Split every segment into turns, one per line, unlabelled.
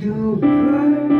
do good.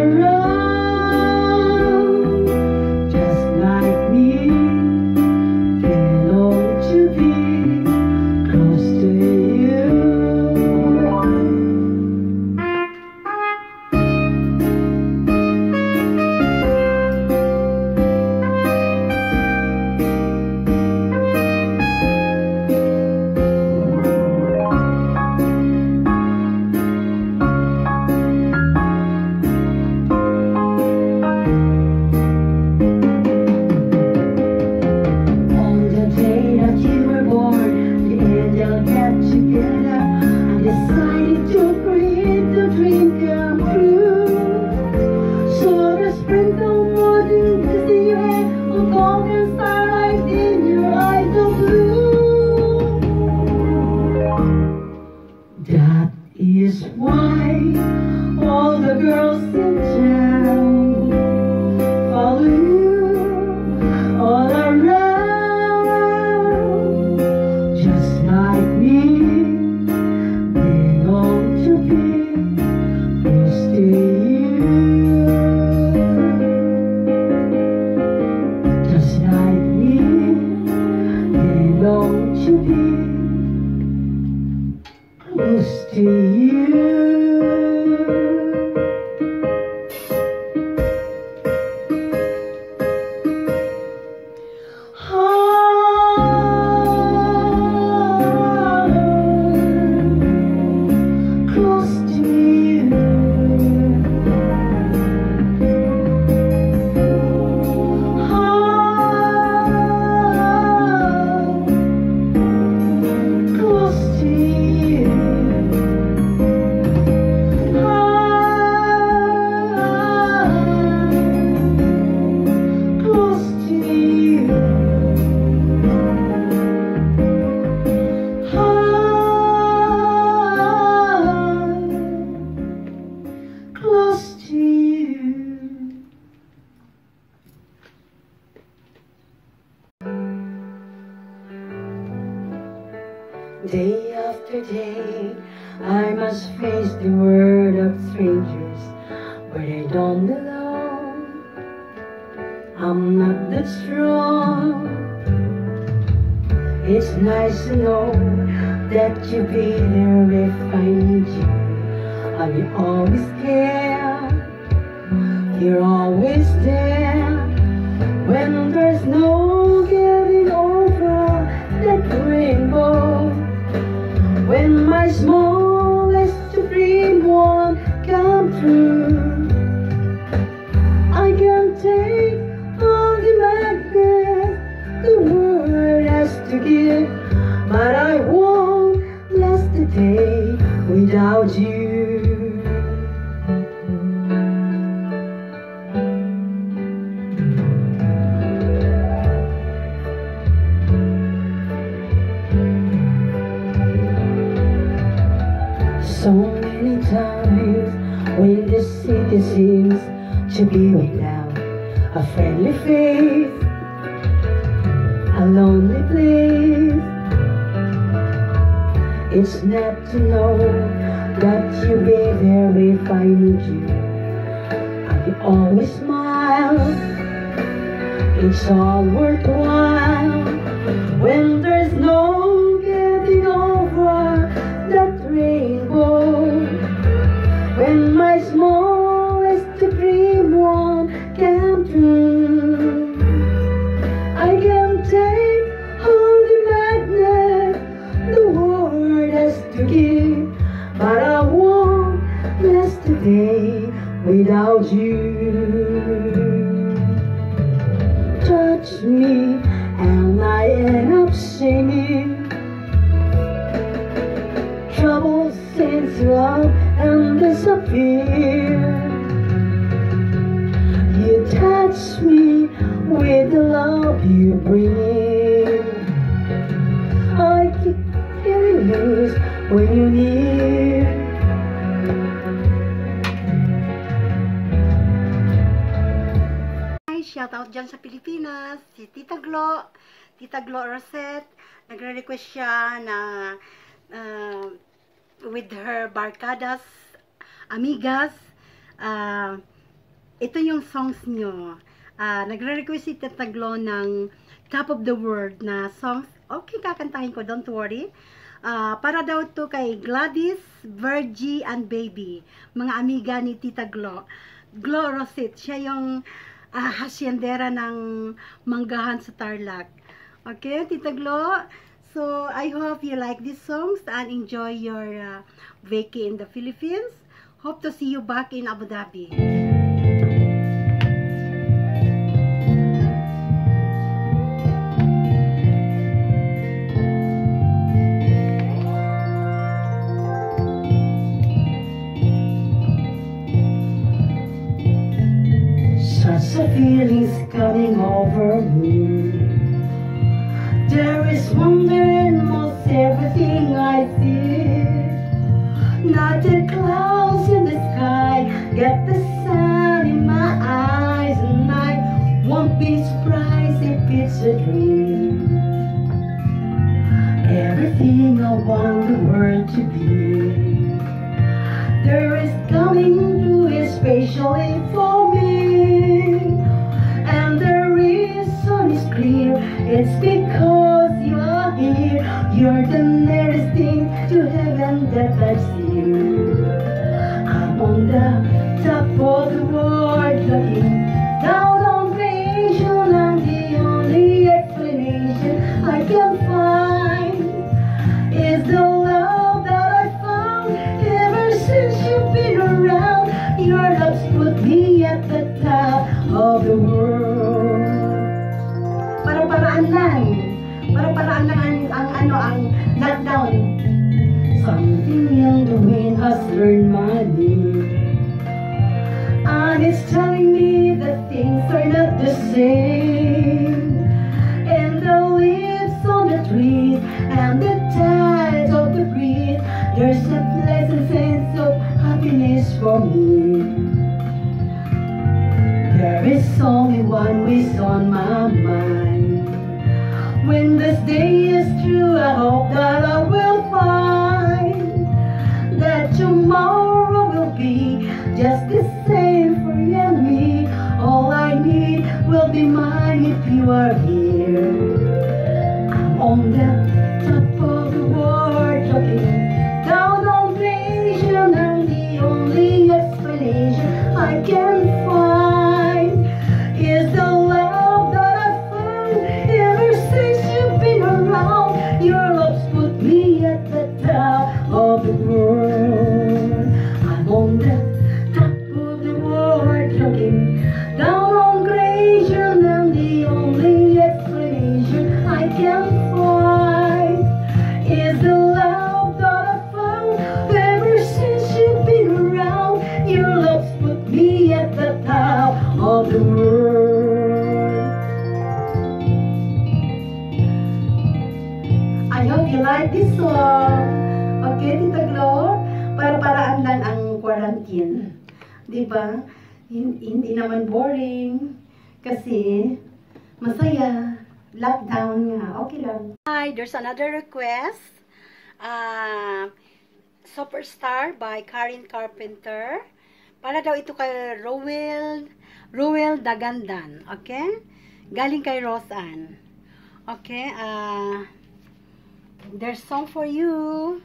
It's nice to know that you'll be there if I need you. Are you always there? You're always there when the many times when the city seems to be without a friendly face, a lonely place. It's not to know that you'll be there if I need you. And you always smile. It's all worthwhile when there's no Touch me, and I end up singing. Trouble seems to up and disappear. You touch me with the love you bring. I keep feeling loose when you're near.
Shout out dyan sa Pilipinas, si Tita Glo, Tita Glo Rosette, nagre-request siya na uh, with her barkadas, amigas, uh, ito yung songs nyo. Uh, nagre-request si Tita Glo ng Top of the World na songs. Okay, kakantahin ko, don't worry. Uh, para daw to kay Gladys, Virgie, and Baby. Mga amiga ni Tita Glo. Glo Rosette, siya yung uh, hasyendera ng manggahan sa Tarlac. Okay, Tita Glo? So, I hope you like these songs and enjoy your uh, vacay in the Philippines. Hope to see you back in Abu Dhabi.
It's a dream. Everything I want the world to be. There is coming to especially for me. And the reason is clear, it's because you are here. You're the nearest thing to heaven that I've seen. I'm on the top of the world Something in the wind has learned my name. And it's telling me that things are not the same. And the leaves on the trees and the tides of the breeze, there's a pleasant sense of happiness for me. There is only one wish on my mind. When this day is through, I hope that I be Di ba? Hin- Hindi naman boring. Kasi masaya. Lockdown nga. Okay lang.
Hi, there's another request. Uh, Superstar by Karen Carpenter. Para daw ito kay Rowell, Rowell Dagandan. Okay? Galing kay Roseanne. Okay? Uh, there's song for you.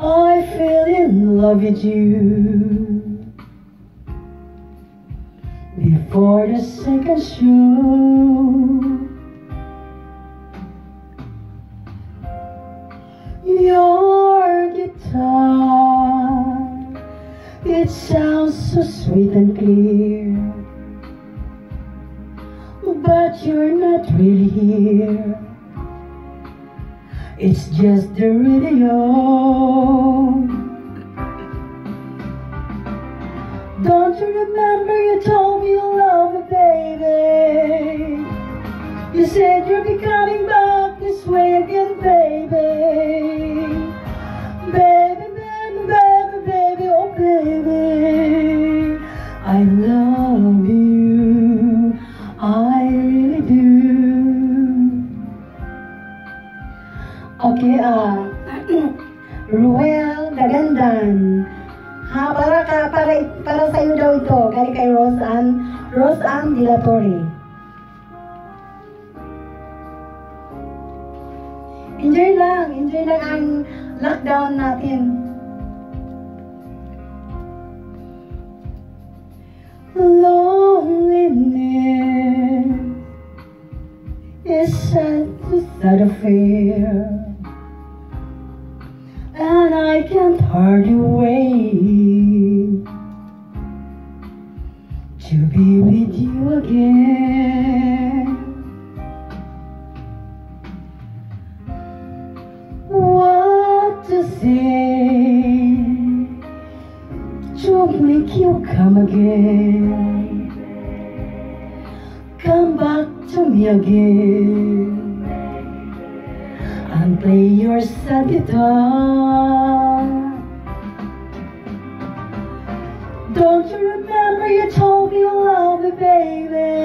I fell in love with you before the second show. Your guitar, it sounds so sweet and clear. But you're not really here. It's just the radio. Don't you remember you told me you love me, baby? You said you'll be coming back this way again, baby. Baby, baby, baby, baby, oh baby. I love you. Ganda, Ruel Kagandan. Ha, para ka, para, para sa iyo daw ito, kay kay Rose Ann, Rose Ann Dilatory. Enjoy lang, enjoy lang ang lockdown natin. Loneliness is such a fear. I can't hardly wait to be with you again. What to say to make you come again? Come back to me again and play your sad guitar. Don't you remember you told me you love me, baby?